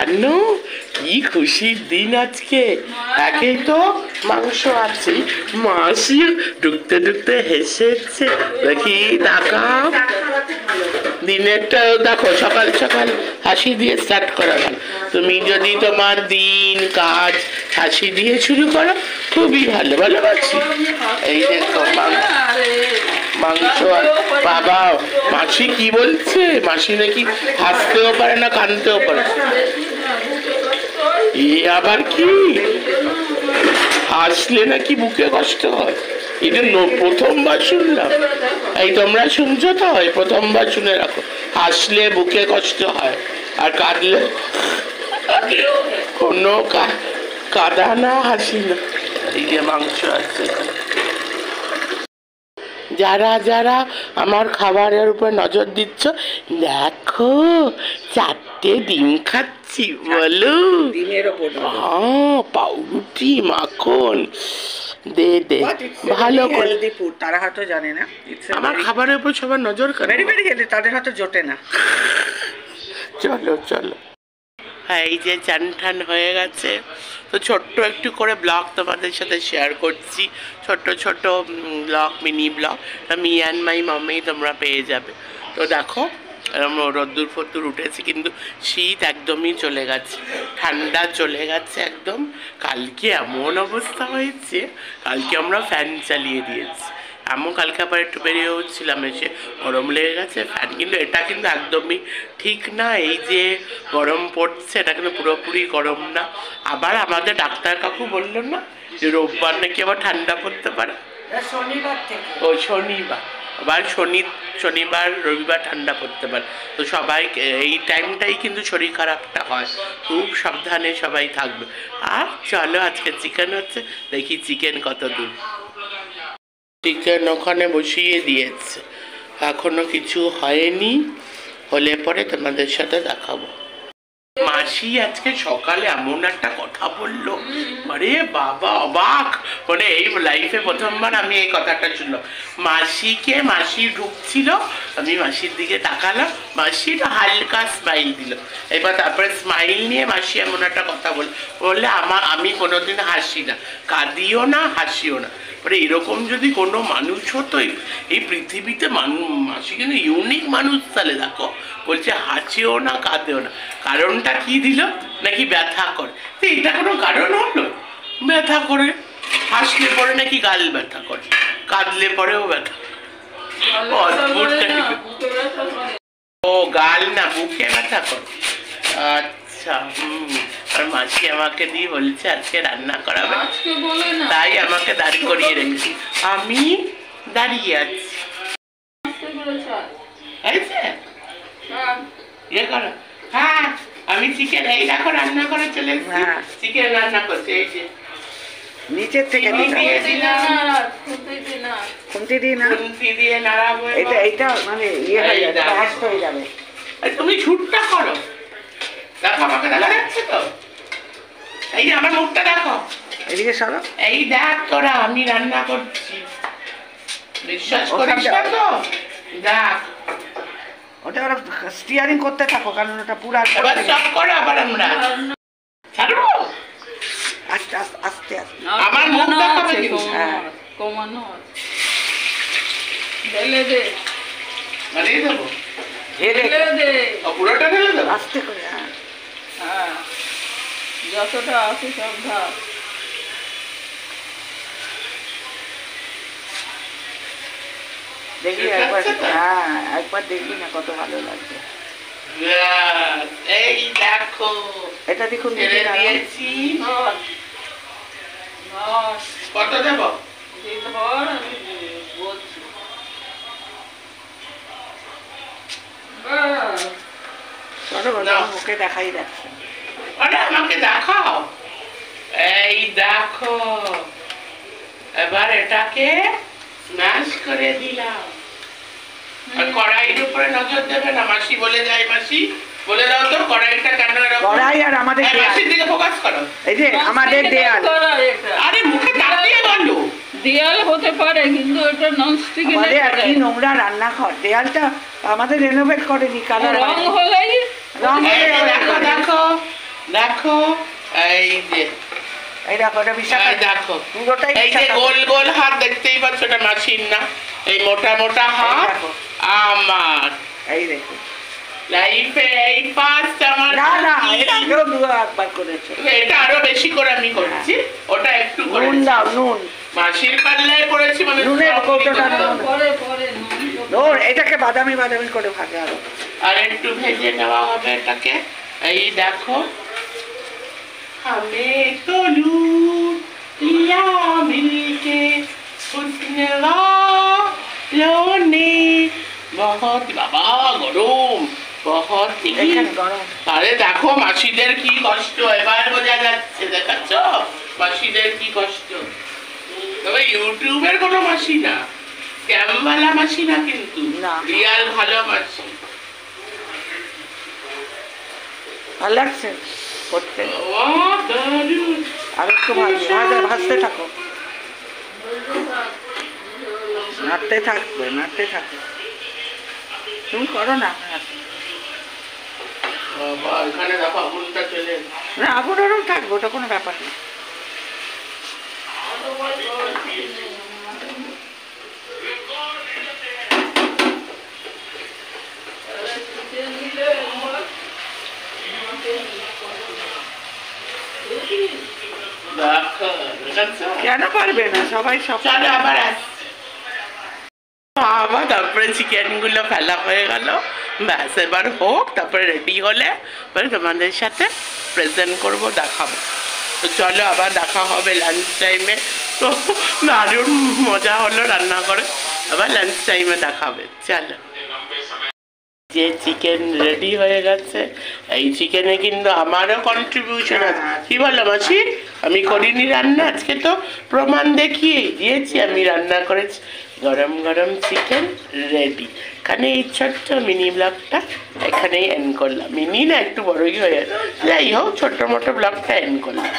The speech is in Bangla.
জানো কি খুশির দিন আজকে? একেই তো মাংস আছে, মাসি ঢুকতে ঢুকতে হেসেছে। দেখি, তাকাও। দিনেরটা দেখো, সকাল সকাল হাসি দিয়ে স্টার্ট করা ভালো। তুমি যদি তোমার দিন, কাজ, হাসি দিয়ে শুরু করো, খুবই ভালো। ভালোবাসি। এই দেখো মাংস আর বাবা, মাসি কি বলছে? মাসি নাকি হাসতেও পারে না, কানতেও পারে এ আবার কি? হাসলে নাকি বুকে কষ্ট হয়? এটা প্রথমবার শুনলাম। এই তোমরা শুনছো তো? প্রথমবার শুনে রাখো। হাসলে বুকে কষ্ট হয়, আর কাঁদলে কোনো কাদা না, হাসি না। এই যে মাংস আছে। যারা যারা আমার খাবারের উপর নজর দিচ্ছ দেখো চারটে ডিম খাচ্ছি বলো। ডিমের ওপর হ্যাঁ পাউরুটি মাখন। দে দে ভালো করে। হেলদি ফুড তারা হয়তো জানে না। আমার খাবারের উপর সবার নজর কেন? ভেরি ভেরি হেলদি তাদের হয়তো জোটে না। চলো চলো। এই যে চান টান হয়ে গেছে। তো ছোট্ট একটু করে ব্লগ তোমাদের সাথে শেয়ার করছি। ছোট্ট ছোট্ট blog mini blog. Me and my mummy তোমরা পেয়ে যাবে। তো দেখো রোদ্দুর ফদ্দুর উঠেছে, কিন্তু শীত একদমই চলে গেছে। ঠান্ডা চলে গেছে একদম। কালকে এমন অবস্থা হয়েছে। কালকে আমরা ফ্যান চালিয়ে দিয়েছি। এমন কালকে আবার একটু বেরিয়ে হচ্ছিলাম এসে গরম লেগে গেছে ফ্যান কিন্তু এটা কিন্তু একদমই ঠিক না। এই যে গরম পড়ছে এটা কিন্তু পুরোপুরি গরম না। আবার আমাদের ডাক্তার কাকু বলল না যে রোববার নাকি আবার ঠান্ডা পড়তে পারে? শনিবার ও শনিবার। আবার শনি শনিবার রবিবার ঠান্ডা পড়তে পারে। তো সবাই এই টাইমটাই কিন্তু শরীর খারাপটা হয়। খুব সাবধানে সবাই থাকবে। আর চলো আজকে চিকেন হচ্ছে দেখি চিকেন কত দূর চিকেন ওখানে বসিয়ে দিয়েছে। এখনও কিছু হয়নি, হলে পরে তোমাদের সাথে দেখাবো। মাসি আজকে সকালে এমন একটা কথা বলল, আরে বাবা, অবাক! মানে এই লাইফে প্রথমবার আমি এই কথাটা শুনলাম। মাসিকে মাসি ঢুকছিল, আমি মাসির দিকে তাকালাম মাসির হালকা স্মাইল দিল। এবার তারপরে স্মাইল নিয়ে মাসি এমন একটা কথা বল বললে আমার আমি কোনোদিন হাসি না। কাঁদিও না, হাসিও না। মানে এরকম যদি কোনো মানুষ হতো এই- পৃথিবীতে মানুষ মাসি কিন্তু ইউনিক মানুষ তাহলে দেখো বলছে হাঁচেও না কাঁদেও না। কারণটা কি দিল? নাকি ব্যথা করে। তো এটা কোনো কারণ হলো? ব্যথা করে। হাসলে পরে নাকি গাল ব্যথা করে। কাঁদলে পরেও ব্যথা ও গাল না বুকে ব্যথা করে। আচ্ছা হুম। আর মাসি আমাকে দিয়ে বলছে আজকে রান্না করাবে। আজকে বলে না। তাই আমাকে দাঁড় করিয়ে রেখেছি। আমি দাঁড়িয়ে আছি। আজকে বলেছে। হয়েছে হ্যাঁ। ইয়ে করো। হ্যাঁ আমি চিকেন এই দেখো রান্না করে চলে হ্যাঁ। চিকেন রান্না করতে এই যে। নিচের থেকে দিয়ে না। দিয়ে নাড়াবো এটা এটা মানে ইয়ে হয়ে যাবে হয়ে যাবে। তুমি ছুটটা করো। দেখো আমাকে দেখা যাচ্ছে তো? এই যে আমার মুখটা দেখো। এদিকে সরো। এই দেখ তোরা আমি রান্না করছি। বিশ্বাস করিস না তো? দেখ। ওটা ওরা স্টিয়ারিং করতে থাকো কারণ ওটা পুরা সব করো আবার আমরা। ছাড়বো? আস্তে আস্তে আস্তে আস্তে। আমার মুখ দেখাবে কিন্তু। হ্যাঁ। কমানো ঢেলে দে। মানে দেবো? ঢেলে ঢেলে দে। পুরোটা ঢেলে দেবো? আস্তে করে হ্যাঁ। হ্যাঁ। যতটা আছে সব ঢাল দেখবি একবার হ্যাঁ একবার দেখবি না কত ভালো লাগবে। এই দেখো। এটা দেখুন দিদি না দিয়েছি কত দেবো? এই ধর আমি বলছি। চলো না। দেখাই যাচ্ছে। আরে আমাকে দেখাও। এই দেখো এবার এটাকে স্ম্যাশ করে দিলাম। আর কড়াইয়ের উপরে নজর দেবে না মাসি বলে যায় মাসি। বলে দাও তো কড়াইটা কেন কড়াই আর আমাদের মাসির দিকে ফোকাস করো। এই যে আমাদের দেয়াল। আরে মুখে তাকিয়ে বলো। দেয়াল হতে পারে কিন্তু এটা ননস্টিকের আমাদের আর কি নোংরা রান্নাঘর দেয়ালটা আমাদের রেনোভেট করেনি কালার রং হলেই রং যে দেখো দেখো। দেখো এই যে। এই দেখো এটা বিশাখা। দেখো। পুরোটাই এই যে গোল গোল হাত দেখতেই পাচ্ছ এটা মাসির না? এই মোটা মোটা হাত আমার। এই দেখো। লাইফে এই ফার্স্ট আমার না না এটা দু একবার করেছে। এটা আরও বেশি করে আমি করছি। ওটা একটু করে নুন দাও নুন। মাসির পাল্লায় করেছি মানে নুনের কৌটোটা নুন। পরে পরে নুন। এটাকে বাদামি বাদামি করে ভাগে আরও আর একটু ভেজে নেওয়া হবে এটাকে। এই দেখো हमें तो लूट लिया मिलके उसने वालों ने बहुत বাবা গরম বহুত এখানে গরম আরে দেখো মাসিদের কি কষ্ট এবার বোঝা যাচ্ছে দেখাচ্ছ মাসিদের কি কষ্ট তবে ইউটিউবের কোনো মাসি না ক্যামওয়ালা মাসি না কিন্তু না। রিয়াল ভালো মাসি ভালো লাগছে করতে। আর একটু ভাজা ভাজতে থাকো। নাড়তে থাকবে নাড়তে থাকবে। তুমি করো না বাবা এখানে দেখো না আগুন ওরম থাকবে ওটা কোনো ব্যাপার না দেখো দেখাচ্ছ কেন পারবে না? সবাই সব আবার আবার তারপরে চিকেনগুলো ফেলা হয়ে গেল। ব্যাস এবার হোক তারপরে রেডি হলে তোমাদের সাথে প্রেজেন্ট করব দেখাবো। তো চলো আবার দেখা হবে লাঞ্চ টাইমে তো দারুণ মজা হলো রান্না করে আবার লাঞ্চ টাইমে দেখাবে। চলো। যে চিকেন রেডি হয়ে গেছে এই চিকেনে কিন্তু আমারও কন্ট্রিবিউশন আছে। কি বলো মাসি? আমি করিনি রান্না আজকে তো প্রমাণ দেখিয়ে দিয়েছি আমি রান্না করেছি। গরম গরম চিকেন রেডি এখানে এই ছোট্ট মিনি ব্লগটা এখানেই এন্ড করলাম। মিনি না একটু বড়ই হয়ে যাই হোক ছোট্ট মোটো ব্লগটা এন্ড করলাম।